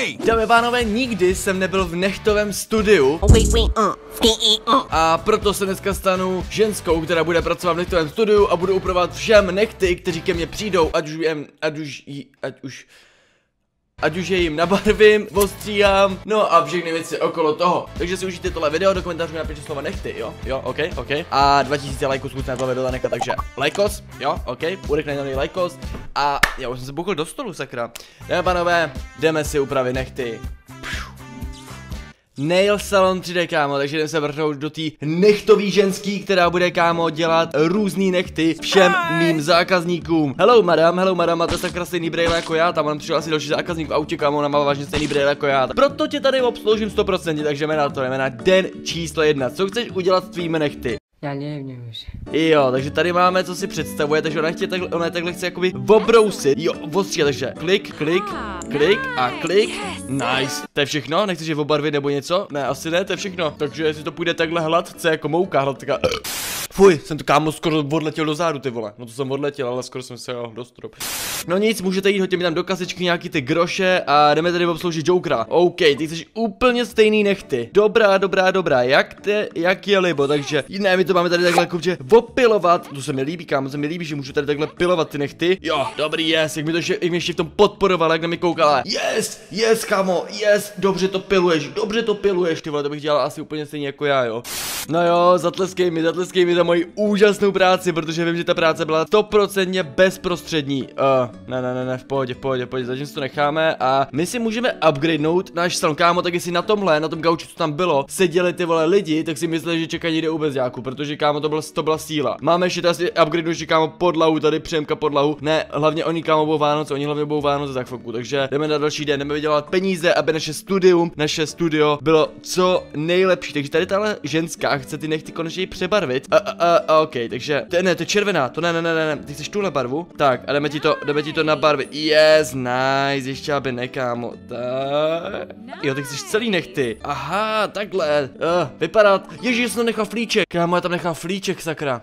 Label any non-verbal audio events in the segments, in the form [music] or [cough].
Hey! Dámy a pánové, nikdy jsem nebyl v nechtovém studiu a proto se dneska stanu ženskou, která bude pracovat v nechtovém studiu a budu upravovat všem nechty, kteří ke mně přijdou, ať už jem, ať už, jí, ať už, ať už je jim nabarvím, ostříhám, no a všechny věci okolo toho. Takže si užijte tohle video, do komentářů napište slova nechty, jo, jo, ok, ok. A 2000 lajků zkusím na tohle video nechat, takže lajkos, jo, ok, urychleně na lajkos. A já už jsem se bukl do stolu, sakra. Dámy a pánové, jdeme si upravit nechty. Nail Salon 3D, kámo, takže jdeme se vrhnout do té nechtový ženský, která bude, kámo, dělat různý nechty všem mým zákazníkům. Hello, madam, hello, madam, máte sakra stejný brýle jako já, tam mám přišel asi další zákazník v autě, kámo, ona má vážně stejný brýle jako já. Proto tě tady obsloužím 100%, takže jdeme na to, jdeme na den číslo jedna. Co chceš udělat s tvými nechty? Já nevím už. Jo, takže tady máme, co si představuje, takže ona, chce takhle, ona takhle chce jakoby obrousit, jo, ostříhat, takže klik, klik, klik a klik, nice, to je všechno, nechceš je obarvit nebo něco? Ne, asi ne, to je všechno, takže jestli to půjde takhle hladce jako mouka, hladká, Fuj, jsem to kámo skoro odletěl do zádu ty vole. No to jsem odletěl, ale skoro jsem se jo, dostrop. No nic, můžete jít, hoďte mi tam do kasičky nějaký ty groše a jdeme tady obsloužit Jokera. OK, ty jsi úplně stejný nechty. Dobrá, dobrá, dobrá, jak te, jak je libo, takže ne, my to máme tady takhle kupče opilovat. To se mi líbí, kámo, se mi líbí, že můžu tady takhle pilovat ty nechty. Jo, dobrý, yes, jak mi to ještě, jak mi ještě v tom podporovala, jak na mě koukala. Yes, yes, kámo, yes, dobře to piluješ, dobře to piluješ, ty vole, to bych dělal asi úplně stejně jako já, jo. No jo, zatleskej mi, zatleskej mi za moji úžasnou práci, protože vím, že ta práce byla 100% bezprostřední. Uh, ne, ne, ne, ne, v pohodě, v pohodě, v pohodě, zatím si to necháme a my si můžeme upgradenout náš salon, kámo, tak jestli na tomhle, na tom gauči, co tam bylo, seděli ty vole lidi, tak si mysleli, že čekají někde u bezďáku, protože kámo, to byla, to byla síla. Máme ještě asi upgradenout ještě kámo podlahu, tady přemka podlahu, ne, hlavně oni kámo budou Vánoce, oni hlavně budou Vánoce za chvilku, takže jdeme na další den, jdeme vydělat peníze, aby naše studium, naše studio bylo co nejlepší, takže tady tahle ženská chce ty nechty konečně přebarvit. Uh, uh, uh, OK, takže, ne, to je červená, to ne, ne, ne, ne, ty chceš tuhle barvu? Tak, a jdeme ti to, jdeme ti to nabarvit. Yes, nice, ještě aby ne, kámo. Tak. Jo, ty chceš celý nechty. Aha, takhle. Uh, vypadat. Ježíš, jsem nechal flíček. Kámo, já tam nechal flíček, sakra.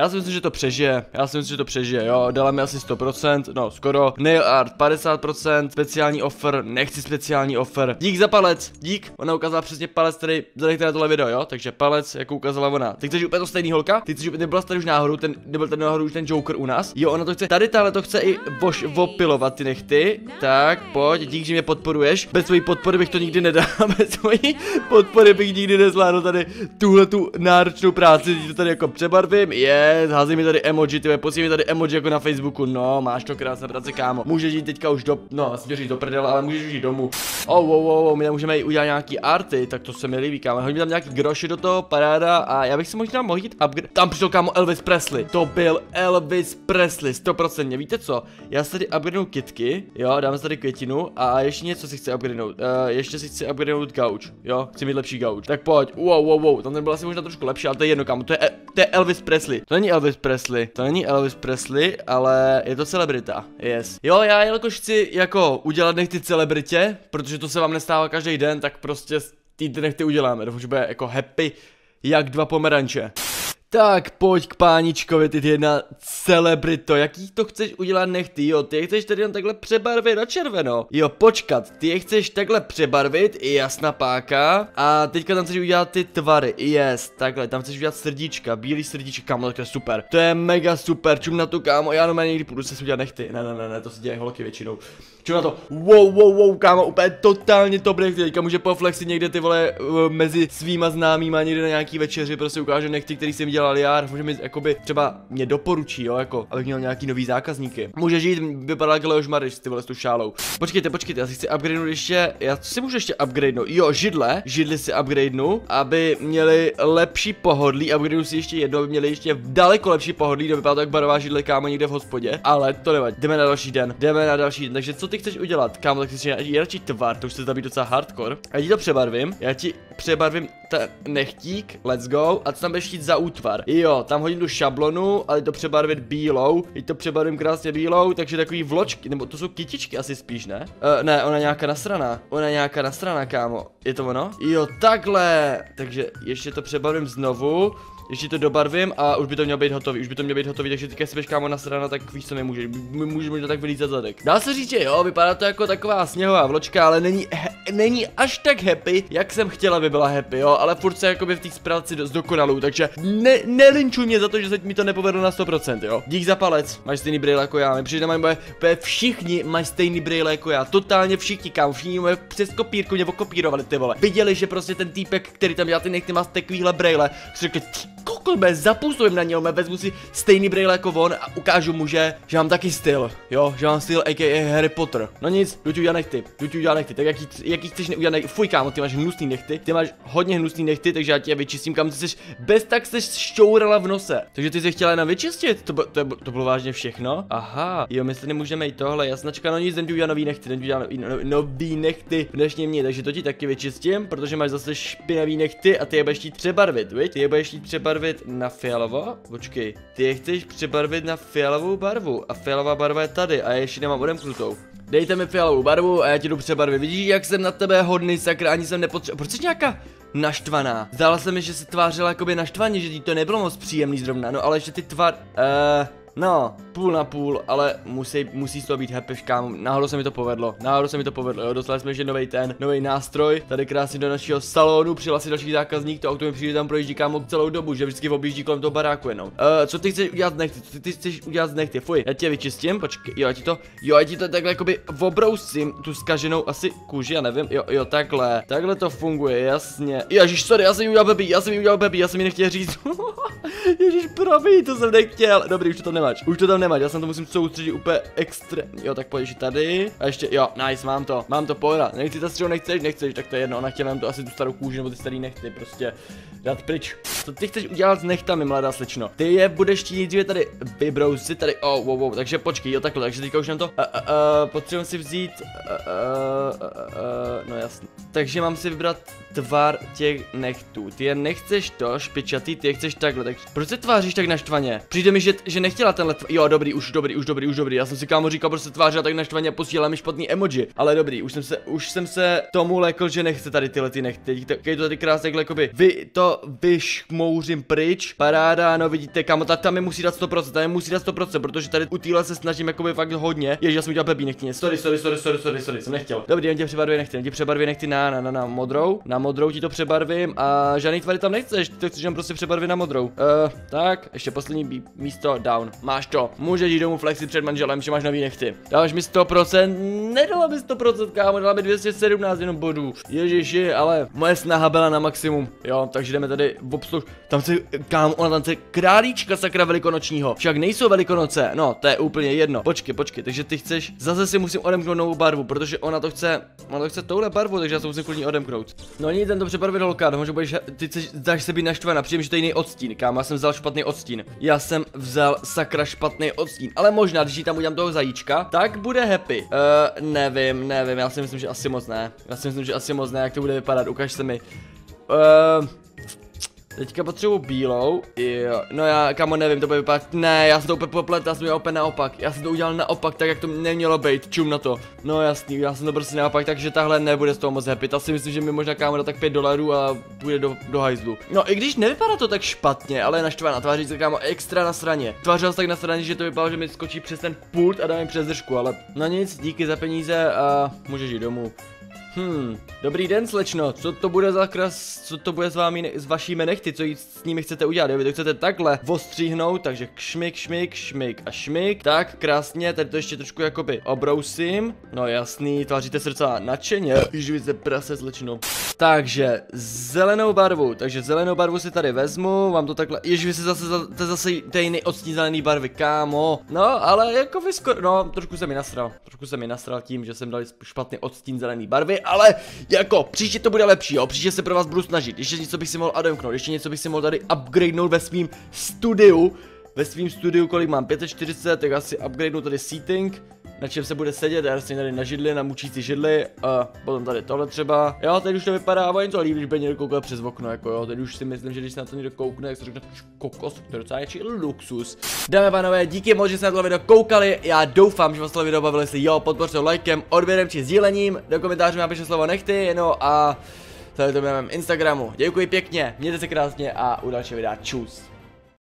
Já si myslím, že to přežije, já si myslím, že to přežije, jo, dala mi asi 100%, no skoro, nail art 50%, speciální offer, nechci speciální offer, dík za palec, dík, ona ukázala přesně palec, který zadechte na tohle video, jo, takže palec, jako ukázala ona, ty chceš úplně to stejný holka, ty chceš úplně, nebyla tady už náhodou, ten, nebyl tady náhodou už ten Joker u nás, jo, ona to chce, tady tahle to chce i voš, opilovat ty nechty, tak, pojď, dík, že mě podporuješ, bez tvojí podpory bych to nikdy nedal, [laughs] bez tvojí podpory bych nikdy nezvládl tady tuhle tu náročnou práci, to tady jako přebarvím, je, yes, hází mi tady emoji, ty posílí mi tady emoji jako na Facebooku, no, máš to krásné práce, kámo. Můžeš jít teďka už do, no, asi říct do prdele, ale můžeš už jít domů. Oh, oh, oh, oh, my tam můžeme i udělat nějaký arty, tak to se mi líbí, kámo. Hodíme tam nějaký groši do toho, paráda, a já bych si možná mohl jít upgrade. Tam přišel, kámo, Elvis Presley. To byl Elvis Presley, 100%. Víte co? Já si tady upgradenu kitky, jo, dáme si tady květinu a ještě něco si chci upgradenout. Uh, ještě si chci upgradenout gauč, jo, chci mít lepší gauč. Tak pojď, wow, wow, wow, tam ten byl asi možná trošku lepší, ale to je jedno, kámo, to je, to je Elvis Presley. To není Elvis Presley, to není Elvis Presley, ale je to celebrita, yes. Jo, já jelikož chci jako udělat nechty celebritě, protože to se vám nestává každý den, tak prostě ty nechty uděláme, doufám, že bude jako happy jak dva pomeranče. Tak pojď k páničkovi, ty jedna celebrito, jaký to chceš udělat nechty, jo, ty je chceš tady jen takhle přebarvit na červeno, jo, počkat, ty je chceš takhle přebarvit, jasná páka, a teďka tam chceš udělat ty tvary, yes, takhle, tam chceš udělat srdíčka, bílý srdíček, kámo, to je super, to je mega super, čum na to, kámo, já normálně někdy půjdu se udělat nechty, ne, ne, ne, ne, to se děje holky většinou, čum na to, wow, wow, wow, kámo, úplně totálně top nechty, teďka může poflexit někde ty vole, mezi svýma známýma, někde na nějaký večeři, prostě ukáže nechty, který jsem dělal já, může mi jakoby třeba mě doporučí, jo, jako, abych měl nějaký nový zákazníky. Může žít, vypadá jako Leoš Mariš, ty vole s tou šálou. Počkejte, počkejte, já si chci upgradenout ještě, já si můžu ještě upgradenout, jo, židle, židly si upgradenu, aby měli lepší pohodlí, upgradenu si ještě jedno, aby měli ještě daleko lepší pohodlí, to vypadá to jak barová židle, kámo, někde v hospodě, ale to nevadí, jdeme na další den, jdeme na další den, takže co ty chceš udělat, kámo, tak si je radši tvar, to už se zabít docela hardcore, já ti to přebarvím, já ti přebarvím ten nechtík, let's go, a co tam budeš chtít za útvar, jo, tam hodím tu šablonu, ale to přebarvit bílou, teď to přebarvím krásně bílou, takže takový vločky, nebo to jsou kytičky asi spíš, ne? Uh, ne, ona je nějaká nasraná, ona je nějaká nasraná, kámo, je to ono? Jo, takhle, takže ještě to přebarvím znovu, ještě to dobarvím a už by to mělo být hotový, už by to mělo být hotový, takže teďka si kámo na strana, tak víš co mi může, mi může možná tak vylízat zadek. Dá se říct, že jo, vypadá to jako taková sněhová vločka, ale není, he, není až tak happy, jak jsem chtěla, aby byla happy, jo, ale furt se jakoby v té zprávci dost dokonalou, takže ne, nelinčuj mě za to, že se mi to nepovedlo na 100%, jo. Dík za palec, máš stejný brýle jako já, mi přijde mají moje, všichni mají stejný brýle jako já, totálně všichni, kámo, všichni moje přes kopírku nebo kopírovali ty vole. Viděli, že prostě ten týpek, který tam dělá ty nechty, má takovýhle brýle, řekli, こ kokol, zapůsobím na něm, vezmu si stejný brýle jako on a ukážu mu, že, že mám taky styl, jo, že mám styl a.k.a. Harry Potter. No nic, jdu ti udělat nechty, jdu ti udělat nechty, tak jaký, jaký chceš udělat nechty, fuj kámo, ty máš hnusný nechty, ty máš hodně hnusný nechty, takže já tě je vyčistím, kam ty jsi bez tak jsi šťourala v nose. Takže ty jsi chtěla jenom vyčistit, to, to, to bylo vážně všechno? Aha, jo, my si nemůžeme jít tohle, jasnačka, no nic, ti udělat nový nechty, ti udělat nový, no, nový nechty v dnešním dní, takže to ti taky vyčistím, protože máš zase špinavý nechty a ty je budeš chtít přebarvit, viď? Ty je budeš chtít přebarvit na fialovo? Počkej, ty je chceš přebarvit na fialovou barvu a fialová barva je tady a ještě nemám odemknutou. Dejte mi fialovou barvu a já ti jdu přebarvit. Vidíš, jak jsem na tebe hodný, sakra, ani jsem nepotřeboval. Proč jsi nějaká naštvaná? Zdála se mi, že se tvářila jakoby naštvaně, že ti to nebylo moc příjemný zrovna, no ale ještě ty tvar... Uh, No, půl na půl, ale musí, musí z toho být happy, kámo. Náhodou se mi to povedlo, náhodou se mi to povedlo, jo, dostali jsme ještě nový ten, nový nástroj, tady krásně do našeho salonu, přijel si další zákazník, to auto mi přijde tam projíždí kámo celou dobu, že vždycky objíždí kolem toho baráku jenom. Uh, co ty chceš udělat z nechty, co ty chceš udělat z nechty, fuj, já tě vyčistím, počkej, jo, já ti to, jo, já ti to takhle jakoby obrousím, tu skaženou asi kůži, já nevím, jo, jo, takhle, takhle to funguje, jasně. Ježíš, sorry, já jsem udělal blbý, já jsem udělal blbý, já jsem mi nechtěl říct. [laughs] Ježíš, pravý, to jsem nechtěl, dobrý, už to tam nemáš, už to tam nemáš, já jsem to musím soustředit úplně extra. Jo, tak pojď tady. A ještě, jo, nice, mám to, mám to, pohoda. Nechci ta střelu, nechceš, nechceš, tak to je jedno, ona chtěla to asi tu starou kůži nebo ty starý nechty, prostě dát pryč. Co ty chceš udělat s nechtami, mladá slečno? Ty je budeš chtít nejdříve tady vybrousit tady, oh, wow, wow, takže počkej, jo, takhle, takže teďka už nám to, uh, uh, uh, potřebuji si vzít, uh, uh, uh, no jasně. Takže mám si vybrat tvar těch nechtů. Ty je nechceš to, špičatý, ty je chceš takhle, tak proč se tváříš tak naštvaně? Přijde mi, že, že nechtěla tenhle tvar, jo, dobrý, už dobrý, už dobrý, už dobrý, já jsem si kámo říkal, proč se tvářila tak naštvaně a posílala mi špatný emoji, ale dobrý, už jsem se, už jsem se tomu lekl, že nechce tady tyhle ty nechty, teď to tady krásně takhle, jakoby, vy to vyšmouřím pryč, paráda, no vidíte, kámo, tak tam mi musí dát 100%, tam mi musí dát 100%, protože tady u týhle se snažím jakoby fakt hodně, ježiš, já jsem udělal blbý nechty, sorry, sorry, sorry, sorry, sorry, sorry, jsem nechtěl. Dobrý, jen tě přebarvě nechty, jen tě přebarvě nechty na, na, na, na modrou, na modrou ti to přebarvím a žádný tvary tam nechceš, ty to chceš jen prostě přebarvit na modrou. Uh, tak, ještě poslední místo down. Máš to. Můžeš jít domů flexit před manželem, že máš nový nechty. Dáš mi 100%, nedala mi 100%, kámo, dala mi 217 jenom bodů. Ježiši, ale moje snaha byla na maximum. Jo, takže jdeme tady v obsluž. Tam se, kámo, ona tam se králíčka sakra velikonočního. Však nejsou velikonoce, no, to je úplně jedno. Počkej, počkej, takže ty chceš, zase si musím odemknout novou barvu, protože ona to chce, ona to chce touhle barvu, takže já to musím kvůli odemknout. No nic, ten to přebarvit holka, no, že budeš, ty chceš, dáš se být naštvaná, přijím, že to je jiný odstín, kámo, já jsem vzal špatný odstín. Já jsem vzal sakra špatný odstín, ale možná, když tam udělám toho zajíčka, tak bude happy. Uh, nevím, nevím, já si myslím, že asi moc ne. Já si myslím, že asi moc ne, jak to bude vypadat, ukaž se mi. Uh, Teďka potřebuji bílou, jo, no já, kamo, nevím, to bude vypadat, ne, já jsem to úplně poplet, já jsem to úplně naopak, já jsem to udělal naopak, tak jak to nemělo být, čum na to, no jasný, já jsem to prostě naopak, takže tahle nebude z toho moc happy, ta si myslím, že mi možná kámo dá tak 5 dolarů a půjde do, do hajzlu. No i když nevypadá to tak špatně, ale naštvaná, tváří se kámo extra na straně, tvářil se tak na straně, že to vypadalo, že mi skočí přes ten pult a dá mi přes držku, ale no nic, díky za peníze a můžeš jít domů. Hmm, dobrý den slečno, co to bude za kras, co to bude s vámi, s vašimi nechty, co s nimi chcete udělat, jo, vy to chcete takhle ostříhnout, takže šmik, šmik, šmik a šmik, tak krásně, tady to ještě trošku jakoby obrousím, no jasný, tváříte se docela nadšeně, když se prase slečno. Takže zelenou barvu, takže zelenou barvu si tady vezmu, vám to takhle, jež vy se zase, to zase tej odstín zelený barvy, kámo, no, ale jako vy skoro, no, trošku se mi nasral, trošku se mi nasral tím, že jsem dal špatný odstín zelený barvy, ale jako příště to bude lepší, jo, příště se pro vás budu snažit, ještě něco bych si mohl ademknout, ještě něco bych si mohl tady upgradenout ve svým studiu, ve svým studiu, kolik mám, 540, tak asi upgradenu tady seating, na čem se bude sedět, já si tady na židli, na mučící židli, a potom tady tohle třeba. Jo, teď už to vypadá o něco líp, když by někdo koukal přes okno, jako jo, teď už si myslím, že když se na to někdo koukne, jak se řekne kokos, to je docela něčí luxus. Dámy a pánové, díky moc, že jste na tohle video koukali, já doufám, že vás tohle video bavilo, jestli jo, podpořte lajkem, odběrem či sdílením, do komentářů napište slovo nechty, no a tady to na mém Instagramu. Děkuji pěkně, mějte se krásně a u dalšího videa čus.